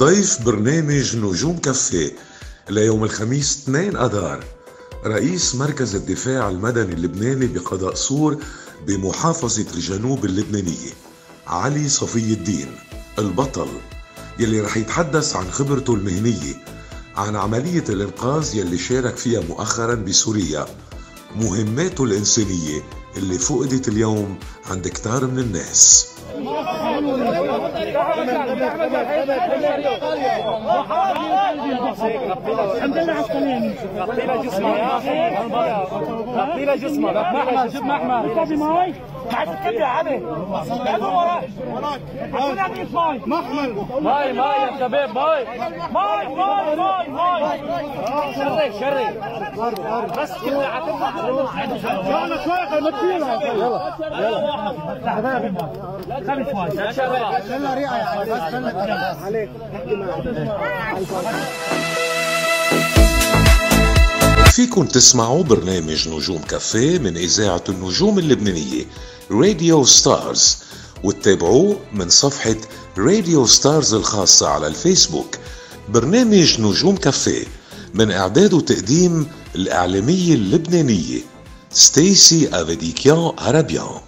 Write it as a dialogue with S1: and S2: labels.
S1: ضيف برنامج نجوم كفي ليوم الخميس 2 أذار. رئيس مركز الدفاع المدني اللبناني بقضاء سور بمحافظة الجنوب اللبنانية علي صفي الدين. البطل يلي رح يتحدث عن خبرته المهنية عن عملية الإنقاذ يلي شارك فيها مؤخرا بسوريا. مهماته الإنسانية اللي فقدت اليوم عند كتار من الناس.
S2: احمد احمد احمد الحمد لله على السلامة غطي له جسمه يا أخي غطي له جسمه محمد جيب محمد تبي ماي؟ وراك وراك ماي ماي ماي يا شباب ماي ماي ماي ماي ماي شري شري بس كده يلا ما يلا يلا خلي ماي يلا ريعه يا بس عليك
S1: فيكن تسمعوا برنامج نجوم كافيه من إذاعة النجوم اللبنانية راديو ستارز وتتابعوه من صفحة راديو ستارز الخاصة على الفيسبوك. برنامج نجوم كافيه من إعداد وتقديم الإعلامية اللبنانية. ستيسي أفيديكيان عربيان